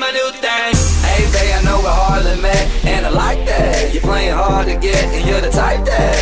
my new thing. Hey, babe, I know we're Harlem at, and I like that. You're playing hard to get, and you're the type that.